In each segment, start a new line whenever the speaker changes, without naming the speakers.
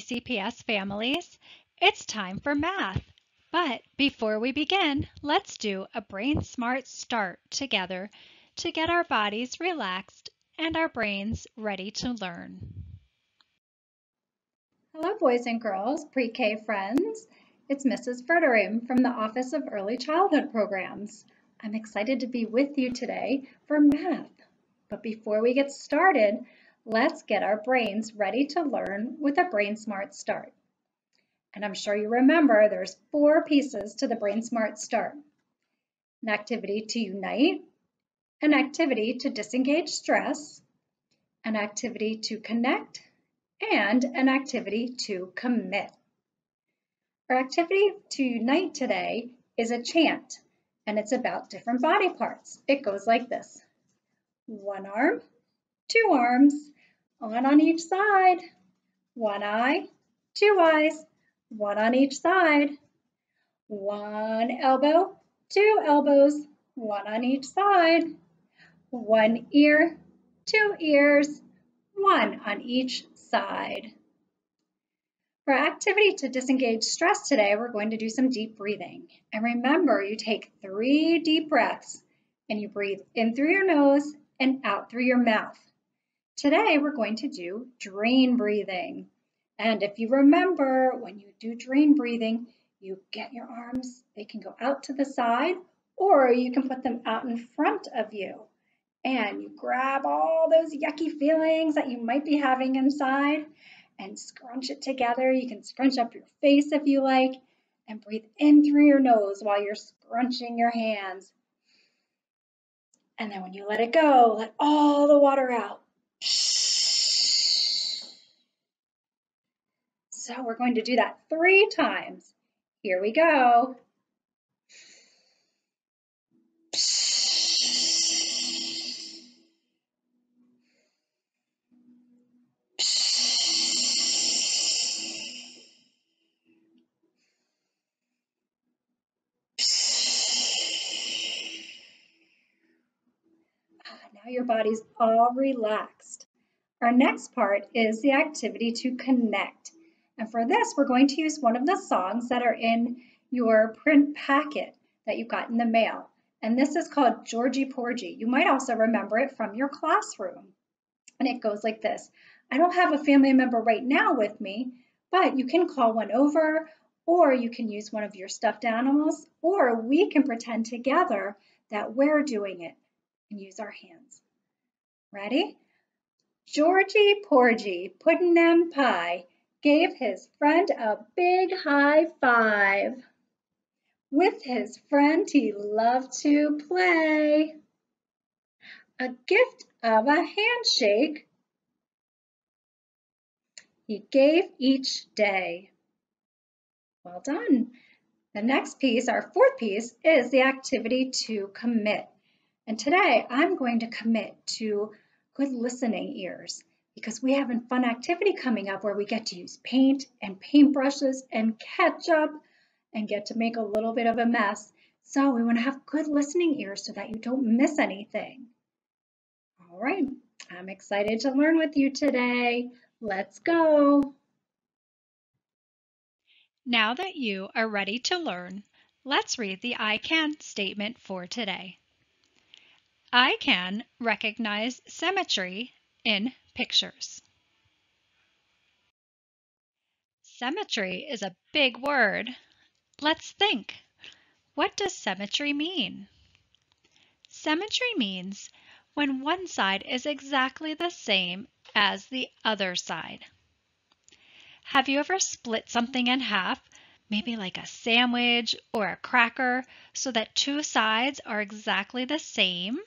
BCPS families. It's time for math. But before we begin, let's do a Brain Smart start together to get our bodies relaxed and our brains ready to learn.
Hello, boys and girls, pre-K friends. It's Mrs. Verderim from the Office of Early Childhood Programs. I'm excited to be with you today for math. But before we get started, Let's get our brains ready to learn with a Brain Smart Start. And I'm sure you remember there's four pieces to the Brain Smart Start. An activity to unite, an activity to disengage stress, an activity to connect, and an activity to commit. Our activity to unite today is a chant, and it's about different body parts. It goes like this. One arm, two arms, one on each side. One eye, two eyes, one on each side. One elbow, two elbows, one on each side. One ear, two ears, one on each side. For activity to disengage stress today, we're going to do some deep breathing. And remember, you take three deep breaths and you breathe in through your nose and out through your mouth. Today we're going to do drain breathing. And if you remember, when you do drain breathing, you get your arms, they can go out to the side, or you can put them out in front of you. And you grab all those yucky feelings that you might be having inside and scrunch it together. You can scrunch up your face if you like, and breathe in through your nose while you're scrunching your hands. And then when you let it go, let all the water out. So we're going to do that three times. Here we go. Ah, now your body's all relaxed. Our next part is the activity to connect. And for this, we're going to use one of the songs that are in your print packet that you got in the mail. And this is called Georgie Porgy. You might also remember it from your classroom. And it goes like this. I don't have a family member right now with me, but you can call one over or you can use one of your stuffed animals or we can pretend together that we're doing it and use our hands. Ready? Georgie Porgy, Puddin' Pie, gave his friend a big high five. With his friend he loved to play. A gift of a handshake he gave each day. Well done. The next piece, our fourth piece, is the activity to commit. And today I'm going to commit to good listening ears because we have a fun activity coming up where we get to use paint and paintbrushes and ketchup and get to make a little bit of a mess. So we want to have good listening ears so that you don't miss anything. All right, I'm excited to learn with you today. Let's go.
Now that you are ready to learn, let's read the I can statement for today. I can recognize symmetry in pictures. Symmetry is a big word. Let's think. What does symmetry mean? Symmetry means when one side is exactly the same as the other side. Have you ever split something in half, maybe like a sandwich or a cracker, so that two sides are exactly the same?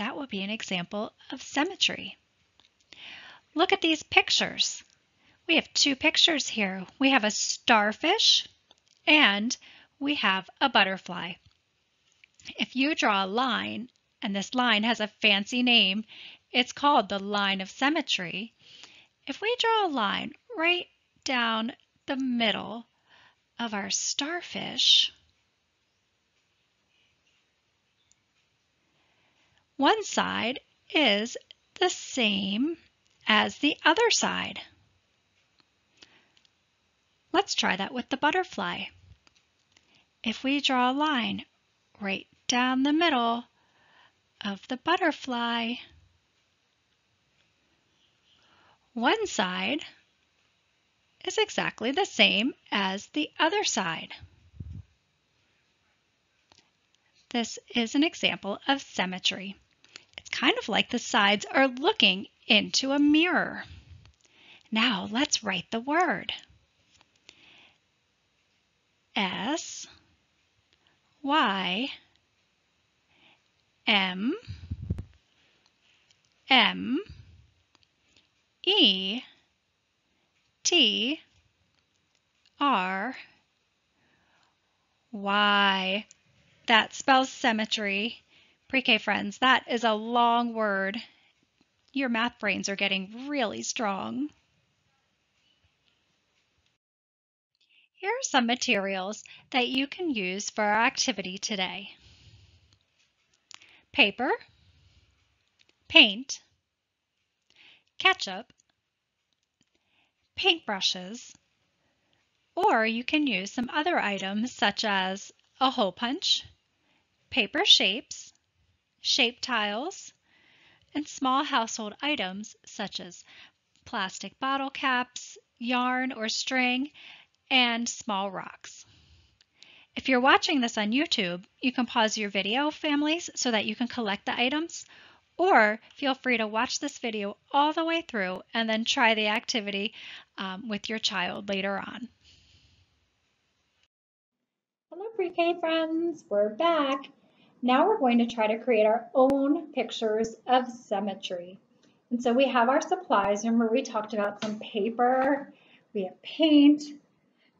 That would be an example of symmetry. Look at these pictures. We have two pictures here. We have a starfish and we have a butterfly. If you draw a line, and this line has a fancy name, it's called the line of symmetry. If we draw a line right down the middle of our starfish, one side is the same as the other side. Let's try that with the butterfly. If we draw a line right down the middle of the butterfly, one side is exactly the same as the other side. This is an example of symmetry. Kind of like the sides are looking into a mirror. Now let's write the word. S Y M M E T R Y. That spells symmetry. Pre-K friends, that is a long word. Your math brains are getting really strong. Here are some materials that you can use for our activity today. Paper, paint, ketchup, paintbrushes, or you can use some other items such as a hole punch, paper shapes, shape tiles, and small household items such as plastic bottle caps, yarn or string, and small rocks. If you're watching this on YouTube, you can pause your video, families, so that you can collect the items, or feel free to watch this video all the way through and then try the activity um, with your child later on.
Hello pre-K friends, we're back. Now we're going to try to create our own pictures of symmetry. And so we have our supplies. Remember we talked about some paper, we have paint,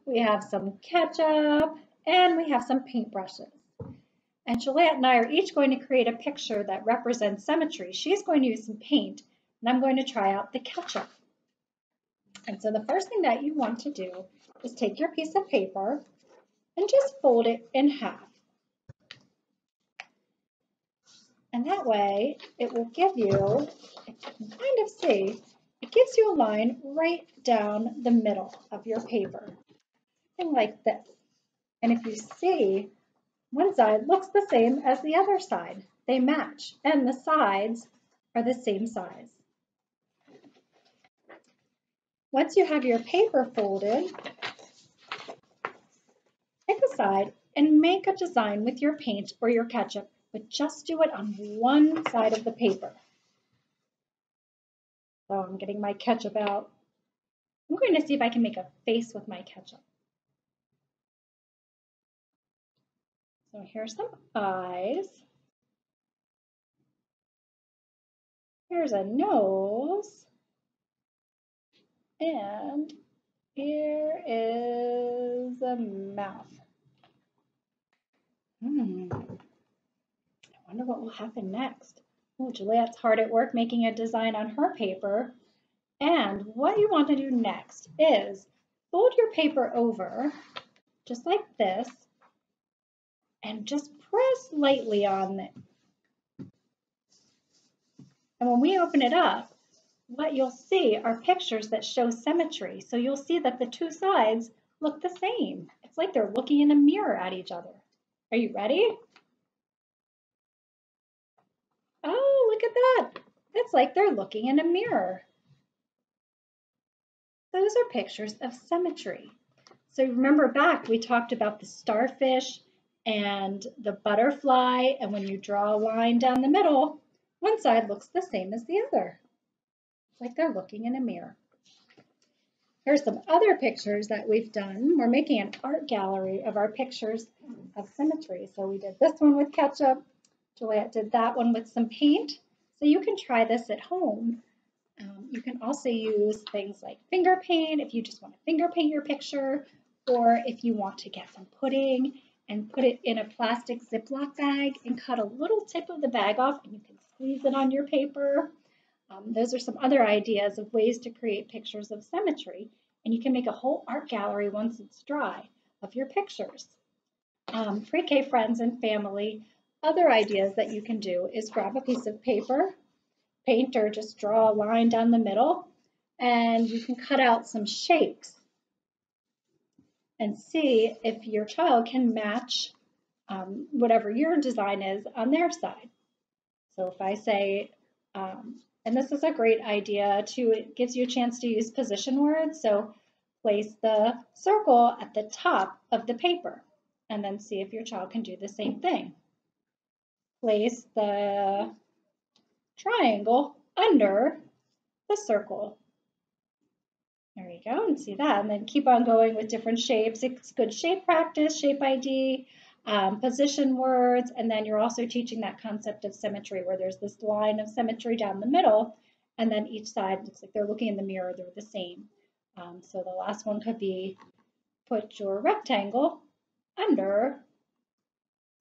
we have some ketchup, and we have some paintbrushes. And Juliet and I are each going to create a picture that represents symmetry. She's going to use some paint, and I'm going to try out the ketchup. And so the first thing that you want to do is take your piece of paper and just fold it in half. And that way it will give you, you can kind of see, it gives you a line right down the middle of your paper something like this. And if you see, one side looks the same as the other side. They match, and the sides are the same size. Once you have your paper folded, pick a side and make a design with your paint or your ketchup, but just do it on one side of the paper. So I'm getting my ketchup out. I'm going to see if I can make a face with my ketchup. So here's some eyes. Here's a nose. And here is a mouth. Hmm. Wonder what will happen next. Oh, Juliet's hard at work making a design on her paper. And what you want to do next is fold your paper over, just like this, and just press lightly on it. And when we open it up, what you'll see are pictures that show symmetry. So you'll see that the two sides look the same. It's like they're looking in a mirror at each other. Are you ready? Look at that. It's like they're looking in a mirror. Those are pictures of symmetry. So remember back, we talked about the starfish and the butterfly, and when you draw a line down the middle, one side looks the same as the other. It's like they're looking in a mirror. Here's some other pictures that we've done. We're making an art gallery of our pictures of symmetry. So we did this one with ketchup. Juliet did that one with some paint. So you can try this at home. Um, you can also use things like finger paint if you just want to finger paint your picture, or if you want to get some pudding and put it in a plastic Ziploc bag and cut a little tip of the bag off and you can squeeze it on your paper. Um, those are some other ideas of ways to create pictures of symmetry. And you can make a whole art gallery once it's dry of your pictures. Um, Pre-K friends and family, other ideas that you can do is grab a piece of paper, paint or just draw a line down the middle, and you can cut out some shapes and see if your child can match um, whatever your design is on their side. So if I say, um, and this is a great idea too, it gives you a chance to use position words. So place the circle at the top of the paper and then see if your child can do the same thing. Place the triangle under the circle. There you go, and see that. And then keep on going with different shapes. It's good shape practice, shape ID, um, position words, and then you're also teaching that concept of symmetry where there's this line of symmetry down the middle, and then each side looks like they're looking in the mirror, they're the same. Um, so the last one could be put your rectangle under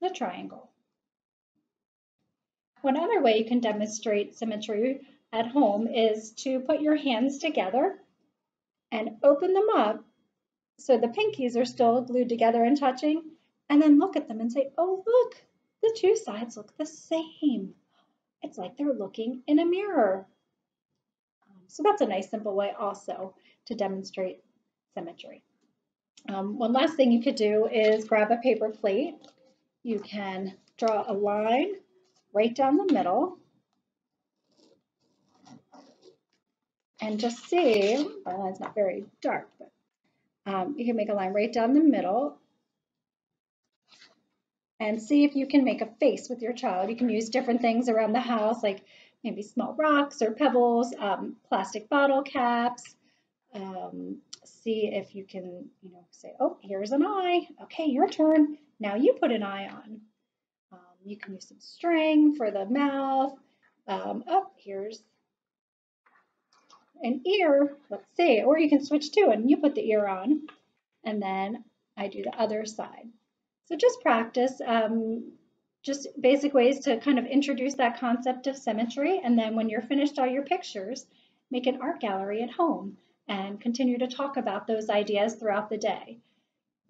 the triangle. One other way you can demonstrate symmetry at home is to put your hands together and open them up so the pinkies are still glued together and touching, and then look at them and say, oh, look, the two sides look the same. It's like they're looking in a mirror. Um, so that's a nice simple way also to demonstrate symmetry. Um, one last thing you could do is grab a paper plate. You can draw a line right down the middle and just see, my line's not very dark, but um, you can make a line right down the middle and see if you can make a face with your child. You can use different things around the house, like maybe small rocks or pebbles, um, plastic bottle caps. Um, see if you can, you know, say, oh, here's an eye. Okay, your turn. Now you put an eye on. You can use some string for the mouth. Um, oh, here's an ear, let's see, or you can switch to and you put the ear on and then I do the other side. So just practice, um, just basic ways to kind of introduce that concept of symmetry and then when you're finished all your pictures, make an art gallery at home and continue to talk about those ideas throughout the day.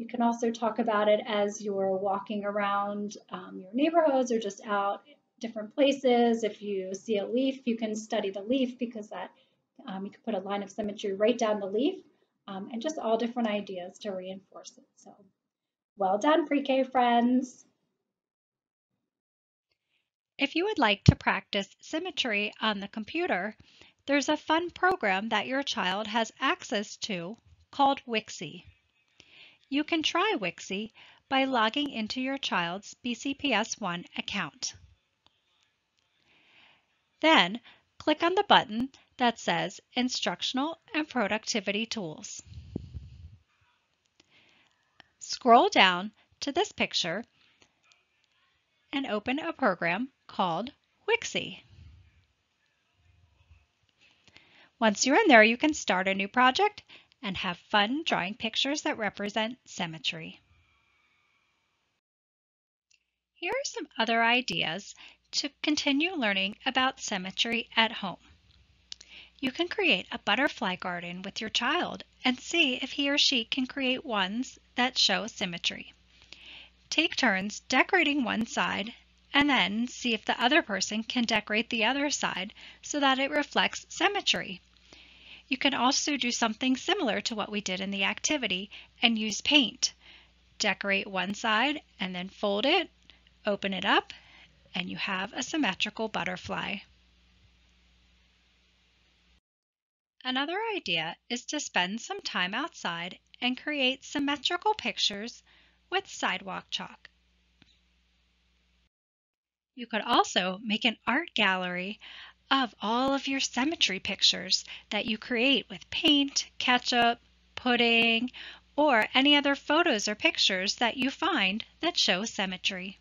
You can also talk about it as you're walking around um, your neighborhoods or just out different places. If you see a leaf, you can study the leaf because that um, you can put a line of symmetry right down the leaf um, and just all different ideas to reinforce it. So well done, pre-K friends.
If you would like to practice symmetry on the computer, there's a fun program that your child has access to called Wixie. You can try Wixie by logging into your child's BCPS1 account. Then click on the button that says Instructional and Productivity Tools. Scroll down to this picture and open a program called Wixie. Once you're in there, you can start a new project and have fun drawing pictures that represent symmetry. Here are some other ideas to continue learning about symmetry at home. You can create a butterfly garden with your child and see if he or she can create ones that show symmetry. Take turns decorating one side and then see if the other person can decorate the other side so that it reflects symmetry. You can also do something similar to what we did in the activity and use paint. Decorate one side and then fold it, open it up, and you have a symmetrical butterfly. Another idea is to spend some time outside and create symmetrical pictures with sidewalk chalk. You could also make an art gallery of all of your symmetry pictures that you create with paint, ketchup, pudding, or any other photos or pictures that you find that show symmetry.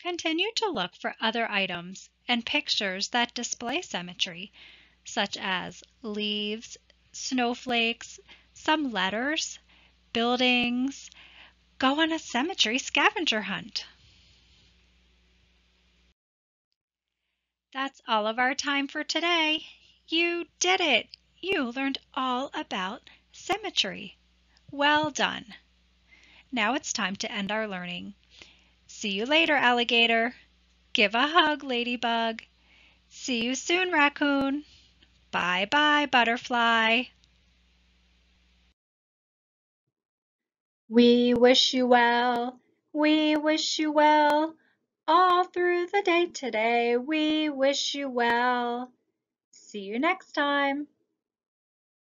Continue to look for other items and pictures that display symmetry, such as leaves, snowflakes, some letters, buildings. Go on a symmetry scavenger hunt. That's all of our time for today. You did it! You learned all about symmetry. Well done. Now it's time to end our learning. See you later, alligator. Give a hug, ladybug. See you soon, raccoon. Bye bye, butterfly.
We wish you well. We wish you well. All through the day today, we wish you well. See you next time.